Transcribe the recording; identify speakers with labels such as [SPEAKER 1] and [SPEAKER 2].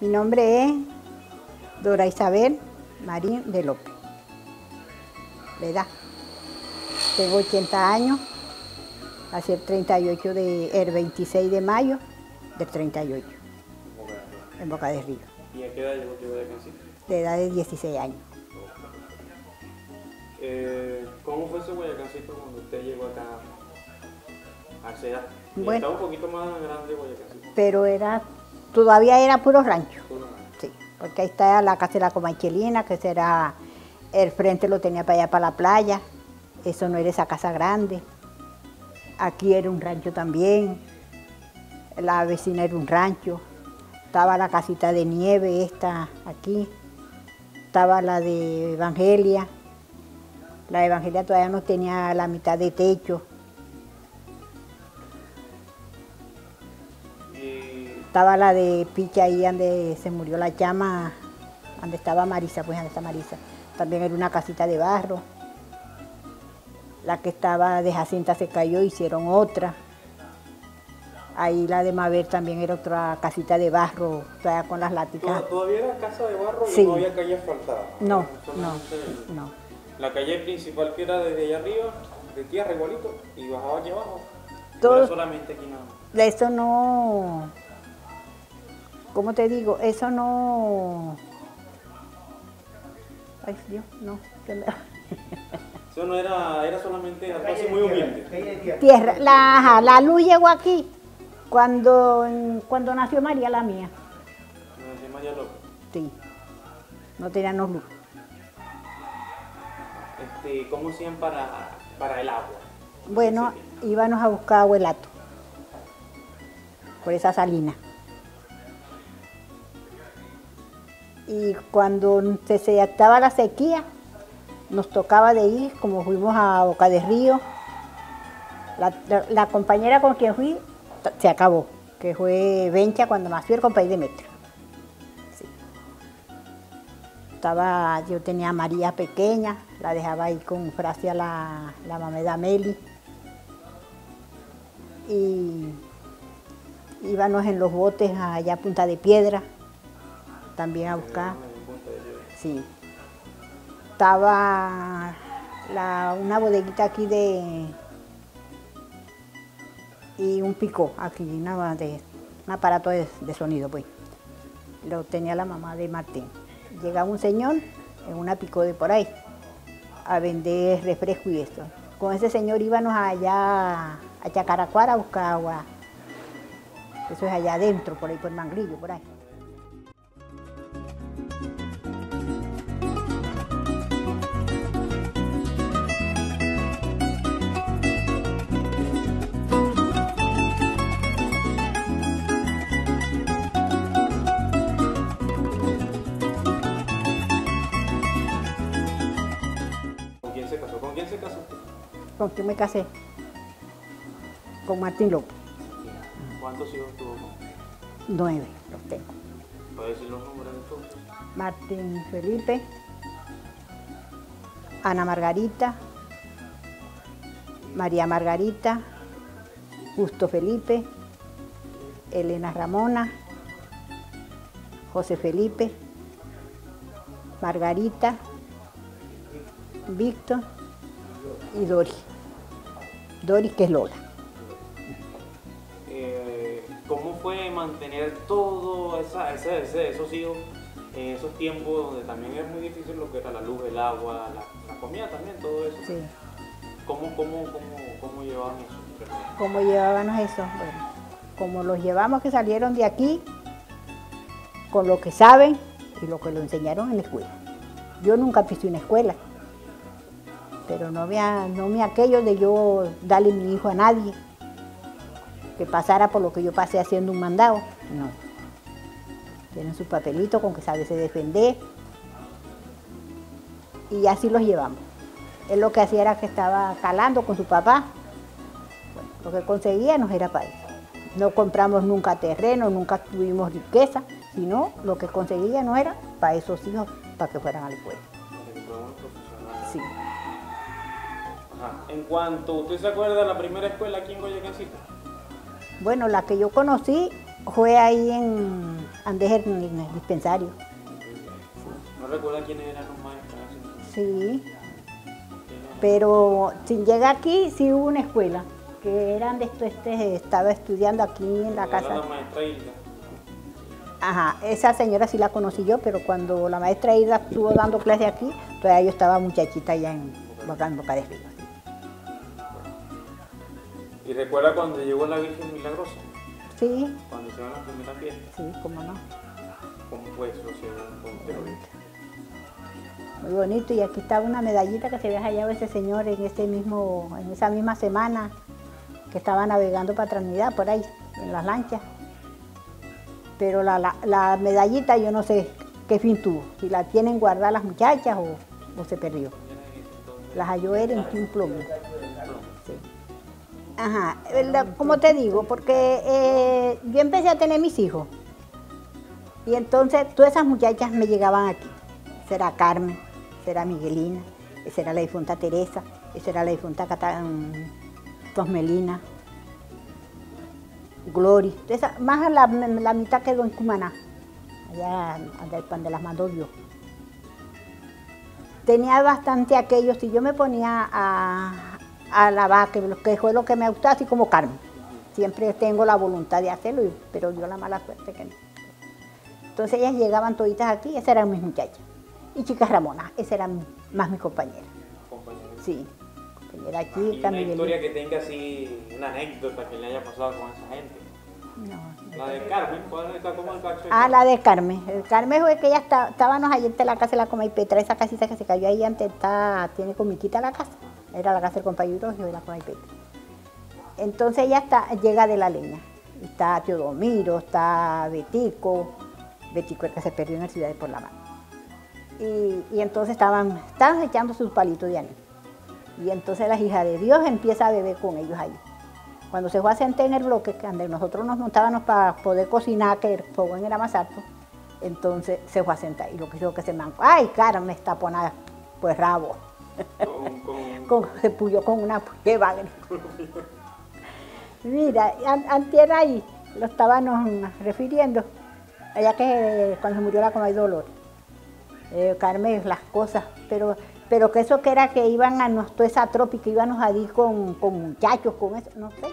[SPEAKER 1] Mi nombre es Dora Isabel Marín de López. La edad. Tengo 80 años. Hace el 38 de, el 26 de mayo del 38, en Boca de Río.
[SPEAKER 2] ¿Y a qué edad llegó a Guayacancito?
[SPEAKER 1] De edad de 16 años.
[SPEAKER 2] Eh, ¿Cómo fue ese Guayacancito cuando usted llegó acá a esa edad?
[SPEAKER 1] Bueno.
[SPEAKER 2] Estaba un poquito más grande Guayacancito.
[SPEAKER 1] Pero era, todavía era puro rancho. Sí, porque ahí está la casa de la Comanchelina, que será, el frente lo tenía para allá, para la playa. Eso no era esa casa grande. Aquí era un rancho también. La vecina era un rancho. Estaba la casita de nieve esta aquí. Estaba la de Evangelia. La de Evangelia todavía no tenía la mitad de techo. Estaba la de Picha ahí donde se murió la llama, donde estaba Marisa, pues donde está Marisa. También era una casita de barro. La que estaba de Jacinta se cayó, hicieron otra. Ahí la de Maver también era otra casita de barro, todavía con las láticas.
[SPEAKER 2] ¿Toda- todavía era casa de barro y
[SPEAKER 1] Sí.
[SPEAKER 2] no había calle asfaltada.
[SPEAKER 1] No,
[SPEAKER 2] Solamente el-
[SPEAKER 1] no.
[SPEAKER 2] La calle principal que era desde allá arriba, de tierra igualito, y bajaba aquí abajo.
[SPEAKER 1] Todo-
[SPEAKER 2] solamente aquí nada más.
[SPEAKER 1] De eso no, ¿cómo te digo? Eso no... Ay, Dios, no.
[SPEAKER 2] Eso no era, era solamente algo así muy humilde.
[SPEAKER 1] Tierra, la, ajá, la luz llegó aquí cuando, cuando nació María, la mía.
[SPEAKER 2] No sé, María López.
[SPEAKER 1] Sí, no teníamos luz.
[SPEAKER 2] Este, ¿Cómo hacían para, para el agua?
[SPEAKER 1] Bueno, íbamos a buscar abuelato por esa salina. Y cuando se, actaba la sequía, nos tocaba de ir, como fuimos a Boca de Río. La, la- compañera con quien fui se acabó, que fue Bencha cuando nació el compañero de Metro. Estaba, yo tenía a María pequeña, la dejaba ahí con Francia la, la mameda Meli. Y íbamos en los botes allá a Punta de Piedra, también a buscar. Sí. Estaba una bodeguita aquí de. y un pico aquí, una de, un aparato de, sonido, pues. Lo tenía la mamá de Martín. Llegaba un señor en una pico de por ahí a vender refresco y esto. Con ese señor íbamos allá a Chacaracuara a buscar agua. Eso es allá adentro, por ahí por Mangrillo, por ahí.
[SPEAKER 2] ¿Con quién
[SPEAKER 1] me casé? Con Martín López.
[SPEAKER 2] ¿Cuántos hijos tuvo?
[SPEAKER 1] Nueve los tengo.
[SPEAKER 2] ¿Puede decir los nombres de todos?
[SPEAKER 1] Martín Felipe, Ana Margarita, María Margarita, Justo Felipe, Elena Ramona, José Felipe, Margarita, Víctor y Dori. Dori que es Lola.
[SPEAKER 2] Eh, ¿Cómo fue mantener todo esa, ese, ese- esos hijos en esos tiempos donde también es muy difícil lo que era la luz, el agua, la, la comida también, todo eso?
[SPEAKER 1] Sí.
[SPEAKER 2] ¿Cómo, cómo, cómo, cómo llevaban eso?
[SPEAKER 1] ¿Cómo llevábamos eso? Bueno, como los llevamos que salieron de aquí, con lo que saben y lo que lo enseñaron en la escuela. Yo nunca pisé una escuela, pero no me, ha- no me aquello de yo darle mi hijo a nadie, que pasara por lo que yo pasé haciendo un mandado. No. Tienen su papelito con que saberse defender y así los llevamos. Él lo que hacía era que estaba calando con su papá bueno, lo que conseguíamos era para eso. No compramos nunca terreno, nunca tuvimos riqueza, sino lo que conseguíamos era para esos hijos, para que fueran a la escuela.
[SPEAKER 2] Para que fueran profesionales.
[SPEAKER 1] Sí.
[SPEAKER 2] Ajá. En cuanto, ¿usted se acuerda de la primera escuela aquí en Guayacancito?
[SPEAKER 1] Bueno, la que yo conocí Fue ahí en Andejer, en el dispensario.
[SPEAKER 2] ¿No recuerda quiénes eran los maestros?
[SPEAKER 1] Sí. Pero sin llegar aquí, sí hubo una escuela, que eran de esto, este, estaba estudiando aquí en la casa.
[SPEAKER 2] la maestra Hilda?
[SPEAKER 1] Ajá, esa señora sí la conocí yo, pero cuando la maestra Hilda estuvo dando clase aquí, todavía yo estaba muchachita allá en Boca, en Boca de.
[SPEAKER 2] ¿Y recuerda cuando llegó la Virgen Milagrosa?
[SPEAKER 1] Sí.
[SPEAKER 2] Cuando hicieron la primera fiesta.
[SPEAKER 1] Sí, cómo no.
[SPEAKER 2] ¿Cómo fue eso? ¿Cómo
[SPEAKER 1] Muy bonito, y aquí estaba una medallita que se había hallado ese señor en ese mismo, en esa misma semana que estaba navegando para Trinidad, por ahí, en las lanchas. Pero la, la, medallita yo no sé qué fin tuvo, si la tienen guardada las muchachas o, o se perdió. Las halló él en un plomo. Ajá, como te digo, porque eh, yo empecé a tener mis hijos. Y entonces todas esas muchachas me llegaban aquí. Esa era Carmen, esa era Miguelina, esa era la difunta Teresa, esa era la difunta Tosmelina, Glory. Más la, la, mitad quedó en Cumaná, allá donde las mandó Dios. Tenía bastante aquellos, y yo me ponía a, a la que, que fue lo que me gustó, así como Carmen. Siempre tengo la voluntad de hacerlo, pero dio la mala suerte que no. Entonces ellas llegaban toditas aquí, esas eran mis muchachas. Y chicas Ramona, esas eran más mis compañeras.
[SPEAKER 2] ¿Compañeras?
[SPEAKER 1] Sí, compañera
[SPEAKER 2] chica, ¿Y una historia que tenga así, una anécdota que le haya pasado con esa gente? No. La de Carmen, ¿cuál es cómo el cacho?
[SPEAKER 1] Ah, la de Carmen. El Carmen fue que ella está, estábamos allí en la casa de la Coma y Petra, esa casita que se cayó ahí antes, está, tiene comiquita la casa. Era la casa del compañero y la Petra. Entonces ella está, llega de la leña. Está Teodomiro, está Betico, Betico el que se perdió en la ciudad de Por la Mano. Y, entonces estaban, estaban echando sus palitos de anís. Y entonces la hija de Dios empieza a beber con ellos ahí. Cuando se fue a sentar en el bloque, donde nosotros nos montábamos para poder cocinar, que el fogón era más alto, entonces se fue a sentar. Y lo que hizo que se mancó, ay, cara, me está ponada, pues rabo. Con, se puyó con una prueba. Mira, antes ahí lo estábamos refiriendo, allá que cuando se murió la coma hay dolor. Eh, Carmen, las cosas, pero pero que eso que era que iban a toda esa trópica, íbamos a ir con, con muchachos, con eso, no sé.